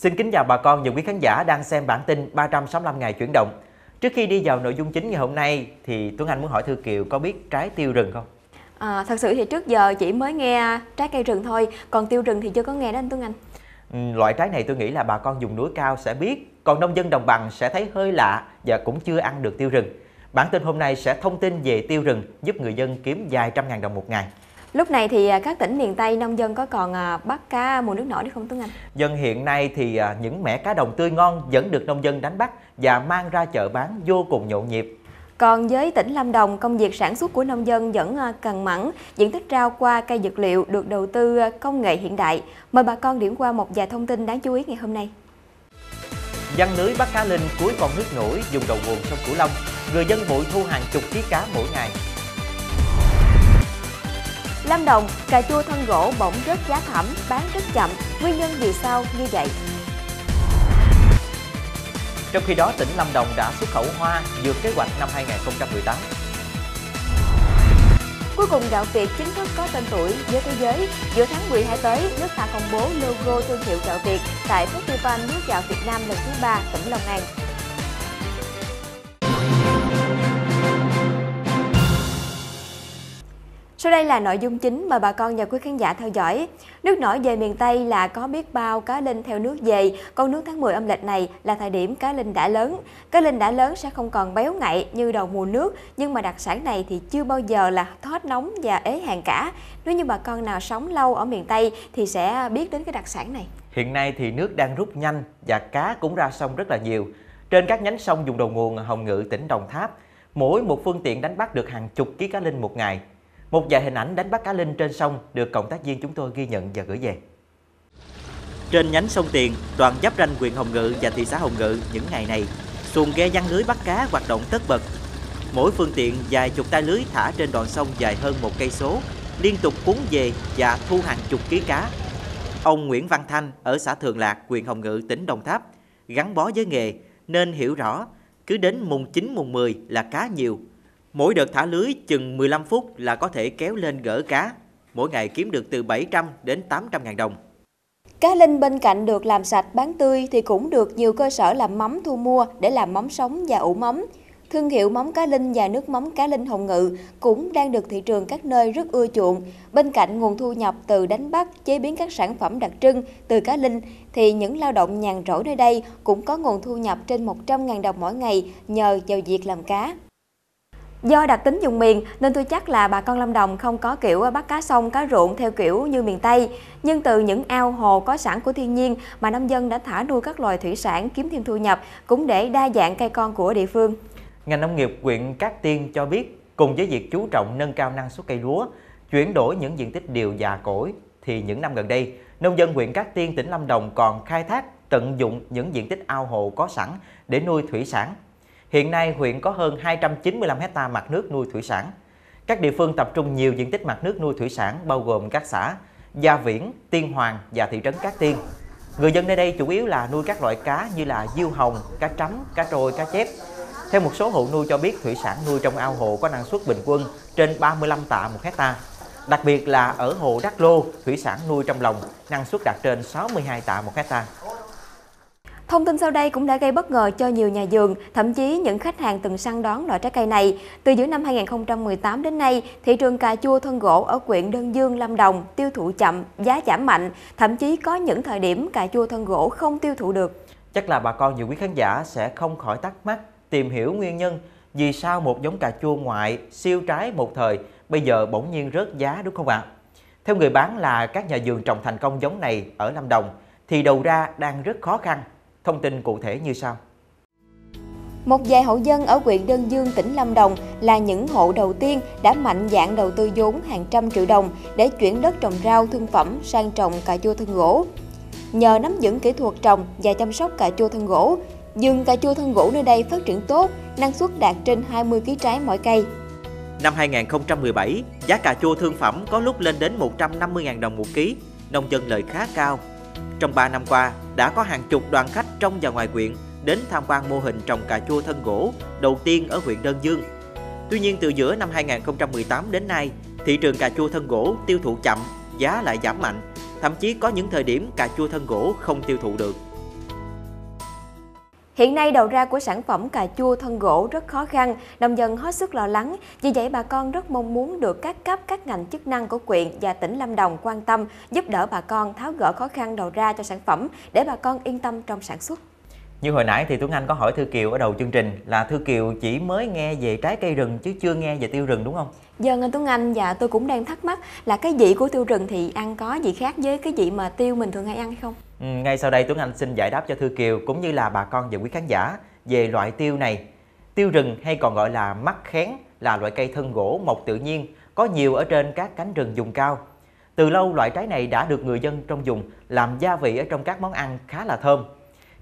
Xin kính chào bà con và quý khán giả đang xem bản tin 365 ngày chuyển động. Trước khi đi vào nội dung chính ngày hôm nay thì Tuấn Anh muốn hỏi Thư Kiều có biết trái tiêu rừng không? À, thật sự thì trước giờ chỉ mới nghe trái cây rừng thôi, còn tiêu rừng thì chưa có nghe đó anh Tuấn Anh. Ừ, loại trái này tôi nghĩ là bà con dùng núi cao sẽ biết, còn nông dân đồng bằng sẽ thấy hơi lạ và cũng chưa ăn được tiêu rừng. Bản tin hôm nay sẽ thông tin về tiêu rừng giúp người dân kiếm vài trăm ngàn đồng một ngày. Lúc này thì à, các tỉnh miền Tây nông dân có còn à, bắt cá mùa nước nổi được không Tuấn Anh? Dân hiện nay thì à, những mẻ cá đồng tươi ngon vẫn được nông dân đánh bắt và mang ra chợ bán vô cùng nhộn nhịp. Còn với tỉnh Lâm Đồng, công việc sản xuất của nông dân vẫn cần mẫn, diện tích rau qua cây dược liệu được đầu tư công nghệ hiện đại. Mời bà con điểm qua một vài thông tin đáng chú ý ngày hôm nay. Văn lưới bắt cá linh cuối con nước nổi dùng đầu nguồn sông Cửu Long, người dân bội thu hàng chục ký cá mỗi ngày. Lâm Đồng, cà chua thân gỗ bỗng rớt giá thẳm, bán rất chậm. Nguyên nhân vì sao như vậy? Trong khi đó, tỉnh Lâm Đồng đã xuất khẩu hoa vượt kế hoạch năm 2018. Cuối cùng gạo Việt chính thức có tên tuổi với thế giới. Giữa tháng 12 tới, nước ta công bố logo thương hiệu gạo Việt tại Festival nước gạo Việt Nam lần thứ ba tỉnh Long An. Sau đây là nội dung chính mà bà con và quý khán giả theo dõi. Nước nổi về miền Tây là có biết bao cá linh theo nước về, còn nước tháng 10 âm lịch này là thời điểm cá linh đã lớn. Cá linh đã lớn sẽ không còn béo ngậy như đầu mùa nước, nhưng mà đặc sản này thì chưa bao giờ là thoát nóng và ế hàng cả. Nếu như bà con nào sống lâu ở miền Tây thì sẽ biết đến cái đặc sản này. Hiện nay thì nước đang rút nhanh và cá cũng ra sông rất là nhiều. Trên các nhánh sông dùng đầu nguồn Hồng Ngự, tỉnh Đồng Tháp, mỗi một phương tiện đánh bắt được hàng chục ký cá linh một ngày một vài hình ảnh đánh bắt cá linh trên sông được cộng tác viên chúng tôi ghi nhận và gửi về. Trên nhánh sông Tiền, đoạn giáp ranh huyện Hồng Ngự và thị xã Hồng Ngự những ngày này, xuồng ghe giăng lưới bắt cá hoạt động tất bật. Mỗi phương tiện dài chục tay lưới thả trên đoạn sông dài hơn một cây số, liên tục cuốn về và thu hàng chục ký cá. Ông Nguyễn Văn Thanh ở xã Thường Lạc, huyện Hồng Ngự, tỉnh Đồng Tháp, gắn bó với nghề nên hiểu rõ cứ đến mùng 9 mùng 10 là cá nhiều, Mỗi đợt thả lưới chừng 15 phút là có thể kéo lên gỡ cá. Mỗi ngày kiếm được từ 700 đến 800 ngàn đồng. Cá linh bên cạnh được làm sạch bán tươi thì cũng được nhiều cơ sở làm mắm thu mua để làm mắm sống và ủ mắm. Thương hiệu mắm cá linh và nước mắm cá linh hồng ngự cũng đang được thị trường các nơi rất ưa chuộng. Bên cạnh nguồn thu nhập từ đánh bắt, chế biến các sản phẩm đặc trưng từ cá linh, thì những lao động nhàn rỗi nơi đây cũng có nguồn thu nhập trên 100.000 đồng mỗi ngày nhờ vào việc làm cá. Do đặc tính dùng miền nên tôi chắc là bà con Lâm Đồng không có kiểu à, bắt cá sông, cá ruộng theo kiểu như miền Tây. Nhưng từ những ao hồ có sẵn của thiên nhiên mà nông dân đã thả nuôi các loài thủy sản kiếm thêm thu nhập cũng để đa dạng cây con của địa phương. Ngành nông nghiệp huyện Cát Tiên cho biết cùng với việc chú trọng nâng cao năng suất cây lúa, chuyển đổi những diện tích điều già cỗi thì những năm gần đây, nông dân huyện Cát Tiên tỉnh Lâm Đồng còn khai thác tận dụng những diện tích ao hồ có sẵn để nuôi thủy sản Hiện nay, huyện có hơn 295 hecta mặt nước nuôi thủy sản. Các địa phương tập trung nhiều diện tích mặt nước nuôi thủy sản bao gồm các xã Gia Viễn, Tiên Hoàng và thị trấn Cát Tiên. Người dân nơi đây chủ yếu là nuôi các loại cá như là diêu hồng, cá trắm, cá trôi, cá chép. Theo một số hộ nuôi cho biết thủy sản nuôi trong ao hồ có năng suất bình quân trên 35 tạ một hecta. Đặc biệt là ở hồ Đắc Lô, thủy sản nuôi trong lồng năng suất đạt trên 62 tạ một hecta. Thông tin sau đây cũng đã gây bất ngờ cho nhiều nhà vườn, thậm chí những khách hàng từng săn đón loại trái cây này. Từ giữa năm 2018 đến nay, thị trường cà chua thân gỗ ở huyện Đơn Dương, Lâm Đồng tiêu thụ chậm, giá giảm mạnh, thậm chí có những thời điểm cà chua thân gỗ không tiêu thụ được. Chắc là bà con nhiều quý khán giả sẽ không khỏi thắc mắc tìm hiểu nguyên nhân vì sao một giống cà chua ngoại siêu trái một thời bây giờ bỗng nhiên rớt giá đúng không ạ? Theo người bán là các nhà vườn trồng thành công giống này ở Lâm Đồng thì đầu ra đang rất khó khăn Thông tin cụ thể như sau. Một vài hộ dân ở huyện Đơn Dương, tỉnh Lâm Đồng là những hộ đầu tiên đã mạnh dạn đầu tư vốn hàng trăm triệu đồng để chuyển đất trồng rau thương phẩm sang trồng cà chua thân gỗ. Nhờ nắm vững kỹ thuật trồng và chăm sóc cà chua thân gỗ, vườn cà chua thân gỗ nơi đây phát triển tốt, năng suất đạt trên 20 kg trái mỗi cây. Năm 2017, giá cà chua thương phẩm có lúc lên đến 150.000 đồng một ký, nông dân lợi khá cao. Trong 3 năm qua, đã có hàng chục đoàn khách trong và ngoài huyện đến tham quan mô hình trồng cà chua thân gỗ đầu tiên ở huyện Đơn Dương. Tuy nhiên từ giữa năm 2018 đến nay, thị trường cà chua thân gỗ tiêu thụ chậm, giá lại giảm mạnh, thậm chí có những thời điểm cà chua thân gỗ không tiêu thụ được. Hiện nay đầu ra của sản phẩm cà chua thân gỗ rất khó khăn, nông dân hết sức lo lắng. Vì vậy bà con rất mong muốn được các cấp các ngành chức năng của quyện và tỉnh Lâm Đồng quan tâm giúp đỡ bà con tháo gỡ khó khăn đầu ra cho sản phẩm để bà con yên tâm trong sản xuất. Như hồi nãy thì Tuấn Anh có hỏi Thư Kiều ở đầu chương trình là Thư Kiều chỉ mới nghe về trái cây rừng chứ chưa nghe về tiêu rừng đúng không? Dân anh Tuấn Anh và tôi cũng đang thắc mắc là cái vị của tiêu rừng thì ăn có gì khác với cái vị mà tiêu mình thường hay ăn hay không? Ừ, ngay sau đây Tuấn Anh xin giải đáp cho Thư Kiều cũng như là bà con và quý khán giả về loại tiêu này. Tiêu rừng hay còn gọi là mắt khén là loại cây thân gỗ mọc tự nhiên, có nhiều ở trên các cánh rừng vùng cao. Từ lâu loại trái này đã được người dân trong vùng làm gia vị ở trong các món ăn khá là thơm.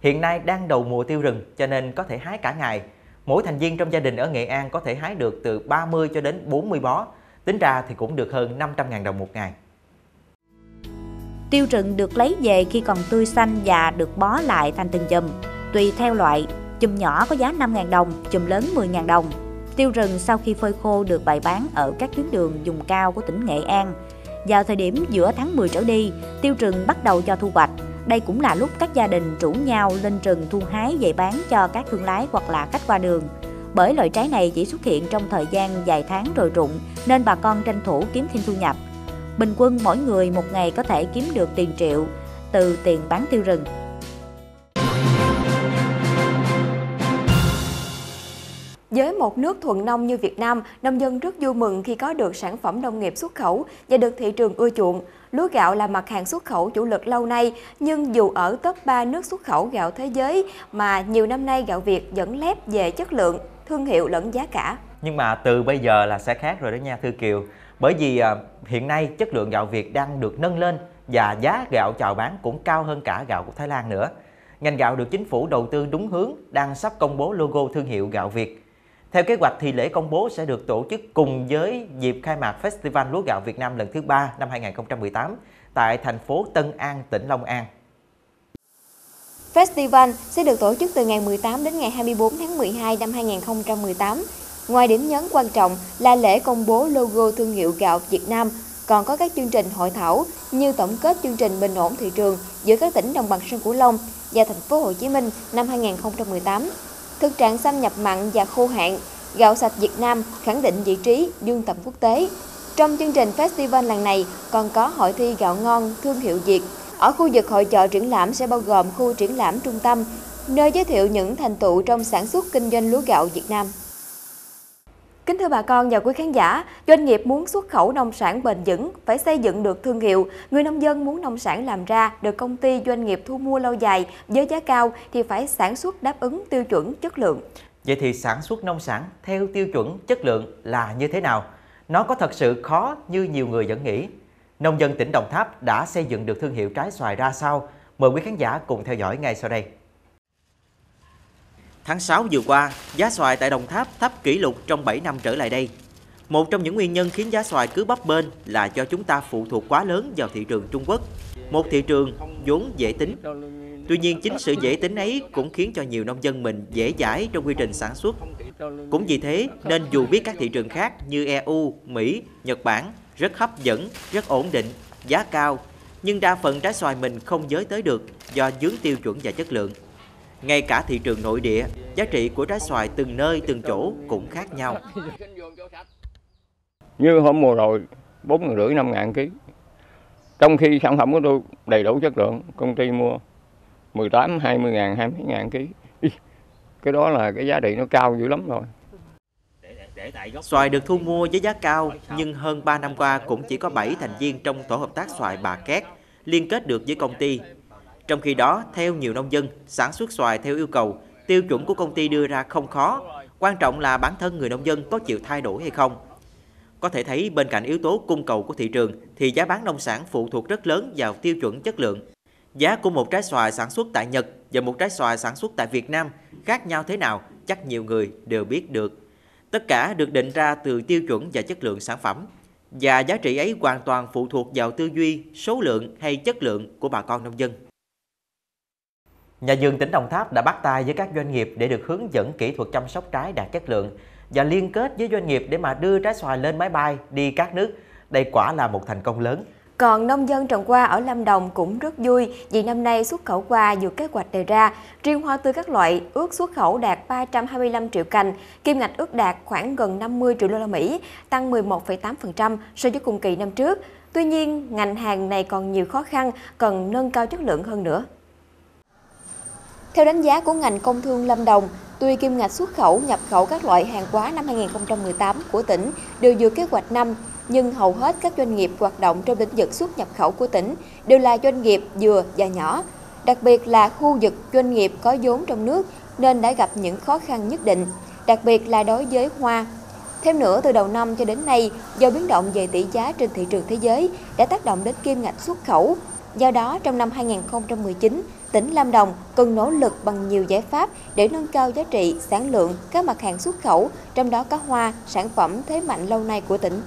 Hiện nay đang đầu mùa tiêu rừng cho nên có thể hái cả ngày. Mỗi thành viên trong gia đình ở Nghệ An có thể hái được từ 30 cho đến 40 bó. Tính ra thì cũng được hơn 500.000 đồng một ngày. Tiêu rừng được lấy về khi còn tươi xanh và được bó lại thành từng chùm. Tùy theo loại, chùm nhỏ có giá 5.000 đồng, chùm lớn 10.000 đồng. Tiêu rừng sau khi phơi khô được bày bán ở các tuyến đường vùng cao của tỉnh Nghệ An. Vào thời điểm giữa tháng 10 trở đi, tiêu rừng bắt đầu cho thu hoạch. Đây cũng là lúc các gia đình rủ nhau lên rừng thu hái về bán cho các thương lái hoặc là khách qua đường. Bởi loại trái này chỉ xuất hiện trong thời gian vài tháng rồi rụng, nên bà con tranh thủ kiếm thêm thu nhập. Bình quân mỗi người một ngày có thể kiếm được tiền triệu từ tiền bán tiêu rừng. Với một nước thuần nông như Việt Nam, nông dân rất vui mừng khi có được sản phẩm nông nghiệp xuất khẩu và được thị trường ưa chuộng. Lúa gạo là mặt hàng xuất khẩu chủ lực lâu nay, nhưng dù ở top 3 nước xuất khẩu gạo thế giới mà nhiều năm nay gạo Việt vẫn lép về chất lượng, thương hiệu lẫn giá cả. Nhưng mà từ bây giờ là sẽ khác rồi đó nha Thư Kiều. Bởi vì à, hiện nay chất lượng gạo Việt đang được nâng lên và giá gạo chào bán cũng cao hơn cả gạo của Thái Lan nữa. Ngành gạo được chính phủ đầu tư đúng hướng, đang sắp công bố logo thương hiệu gạo Việt. Theo kế hoạch thì lễ công bố sẽ được tổ chức cùng với dịp khai mạc Festival Lúa gạo Việt Nam lần thứ 3 năm 2018 tại thành phố Tân An, tỉnh Long An. Festival sẽ được tổ chức từ ngày 18 đến ngày 24 tháng 12 năm 2018. Ngoài điểm nhấn quan trọng là lễ công bố logo thương hiệu gạo Việt Nam, còn có các chương trình hội thảo như tổng kết chương trình bình ổn thị trường giữa các tỉnh đồng bằng sông Cửu Long và thành phố Hồ Chí Minh năm 2018 thực trạng xâm nhập mặn và khô hạn, gạo sạch Việt Nam khẳng định vị trí đương tầm quốc tế. Trong chương trình festival lần này còn có hội thi gạo ngon thương hiệu Việt. Ở khu vực hội chợ triển lãm sẽ bao gồm khu triển lãm trung tâm, nơi giới thiệu những thành tựu trong sản xuất kinh doanh lúa gạo Việt Nam. Kính thưa bà con và quý khán giả, doanh nghiệp muốn xuất khẩu nông sản bền vững phải xây dựng được thương hiệu. Người nông dân muốn nông sản làm ra được công ty doanh nghiệp thu mua lâu dài với giá cao thì phải sản xuất đáp ứng tiêu chuẩn chất lượng. Vậy thì sản xuất nông sản theo tiêu chuẩn chất lượng là như thế nào? Nó có thật sự khó như nhiều người vẫn nghĩ? Nông dân tỉnh Đồng Tháp đã xây dựng được thương hiệu trái xoài ra sao? Mời quý khán giả cùng theo dõi ngay sau đây. Tháng 6 vừa qua, giá xoài tại Đồng Tháp thấp kỷ lục trong 7 năm trở lại đây. Một trong những nguyên nhân khiến giá xoài cứ bấp bênh là do chúng ta phụ thuộc quá lớn vào thị trường Trung Quốc, một thị trường vốn dễ tính. Tuy nhiên chính sự dễ tính ấy cũng khiến cho nhiều nông dân mình dễ dãi trong quy trình sản xuất. Cũng vì thế nên dù biết các thị trường khác như EU, Mỹ, Nhật Bản rất hấp dẫn, rất ổn định, giá cao, nhưng đa phần trái xoài mình không giới tới được do dướng tiêu chuẩn và chất lượng. Ngay cả thị trường nội địa, giá trị của trái xoài từng nơi từng chỗ cũng khác nhau. Như hôm mùa rồi, bốn ngàn rưỡi năm ngàn ký. Trong khi sản phẩm của tôi đầy đủ chất lượng, công ty mua 18, 20 ngàn, 20 ngàn ký. Cái đó là cái giá trị nó cao dữ lắm rồi. Xoài được thu mua với giá cao, nhưng hơn 3 năm qua cũng chỉ có 7 thành viên trong tổ hợp tác xoài Bà Két liên kết được với công ty trong khi đó, theo nhiều nông dân, sản xuất xoài theo yêu cầu, tiêu chuẩn của công ty đưa ra không khó, quan trọng là bản thân người nông dân có chịu thay đổi hay không. Có thể thấy bên cạnh yếu tố cung cầu của thị trường thì giá bán nông sản phụ thuộc rất lớn vào tiêu chuẩn chất lượng. Giá của một trái xoài sản xuất tại Nhật và một trái xoài sản xuất tại Việt Nam khác nhau thế nào chắc nhiều người đều biết được. Tất cả được định ra từ tiêu chuẩn và chất lượng sản phẩm. Và giá trị ấy hoàn toàn phụ thuộc vào tư duy, số lượng hay chất lượng của bà con nông dân. Nhà vườn tỉnh Đồng Tháp đã bắt tay với các doanh nghiệp để được hướng dẫn kỹ thuật chăm sóc trái đạt chất lượng và liên kết với doanh nghiệp để mà đưa trái xoài lên máy bay đi các nước. Đây quả là một thành công lớn. Còn nông dân trồng hoa ở Lâm Đồng cũng rất vui vì năm nay xuất khẩu hoa vượt kế hoạch đề ra. Riêng hoa tươi các loại ước xuất khẩu đạt 325 triệu cành, kim ngạch ước đạt khoảng gần 50 triệu đô la Mỹ, tăng 11,8% so với cùng kỳ năm trước. Tuy nhiên, ngành hàng này còn nhiều khó khăn, cần nâng cao chất lượng hơn nữa. Theo đánh giá của ngành công thương Lâm Đồng, tuy kim ngạch xuất khẩu, nhập khẩu các loại hàng hóa năm 2018 của tỉnh đều vượt kế hoạch năm, nhưng hầu hết các doanh nghiệp hoạt động trong lĩnh vực xuất nhập khẩu của tỉnh đều là doanh nghiệp vừa và nhỏ, đặc biệt là khu vực doanh nghiệp có vốn trong nước nên đã gặp những khó khăn nhất định, đặc biệt là đối với hoa. Thêm nữa, từ đầu năm cho đến nay, do biến động về tỷ giá trên thị trường thế giới đã tác động đến kim ngạch xuất khẩu. Do đó, trong năm 2019, tỉnh Lâm Đồng cần nỗ lực bằng nhiều giải pháp để nâng cao giá trị, sản lượng các mặt hàng xuất khẩu, trong đó có hoa, sản phẩm thế mạnh lâu nay của tỉnh.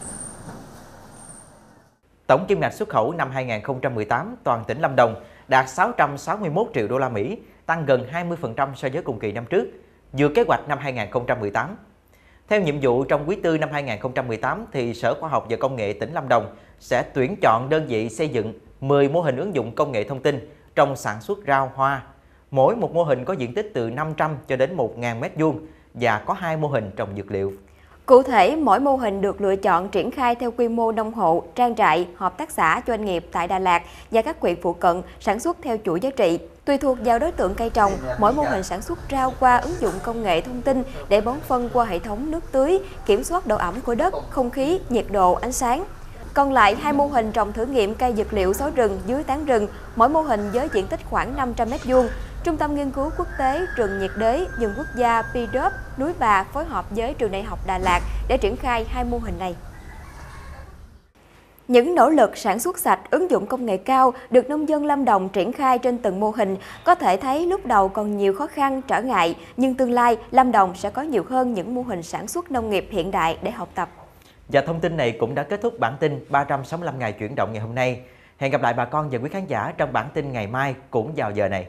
Tổng kim ngạch xuất khẩu năm 2018 toàn tỉnh Lâm Đồng đạt 661 triệu đô la Mỹ, tăng gần 20% so với cùng kỳ năm trước, vượt kế hoạch năm 2018. Theo nhiệm vụ trong quý tư năm 2018 thì Sở Khoa học và Công nghệ tỉnh Lâm Đồng sẽ tuyển chọn đơn vị xây dựng 10 mô hình ứng dụng công nghệ thông tin trong sản xuất rau hoa. Mỗi một mô hình có diện tích từ 500 cho đến 1.000 m2 và có hai mô hình trồng dược liệu. Cụ thể, mỗi mô hình được lựa chọn triển khai theo quy mô nông hộ, trang trại, hợp tác xã, doanh nghiệp tại Đà Lạt và các huyện phụ cận sản xuất theo chuỗi giá trị. Tùy thuộc vào đối tượng cây trồng, mỗi mô hình sản xuất rau qua ứng dụng công nghệ thông tin để bón phân qua hệ thống nước tưới, kiểm soát độ ẩm của đất, không khí, nhiệt độ, ánh sáng. Còn lại hai mô hình trồng thử nghiệm cây dược liệu xóa rừng dưới tán rừng, mỗi mô hình với diện tích khoảng 500 m2. Trung tâm Nghiên cứu Quốc tế Rừng nhiệt đới rừng quốc gia PDOP Núi Bà phối hợp với Trường Đại học Đà Lạt để triển khai hai mô hình này. Những nỗ lực sản xuất sạch, ứng dụng công nghệ cao được nông dân Lâm Đồng triển khai trên từng mô hình có thể thấy lúc đầu còn nhiều khó khăn, trở ngại, nhưng tương lai Lâm Đồng sẽ có nhiều hơn những mô hình sản xuất nông nghiệp hiện đại để học tập. Và thông tin này cũng đã kết thúc bản tin 365 ngày chuyển động ngày hôm nay. Hẹn gặp lại bà con và quý khán giả trong bản tin ngày mai cũng vào giờ này.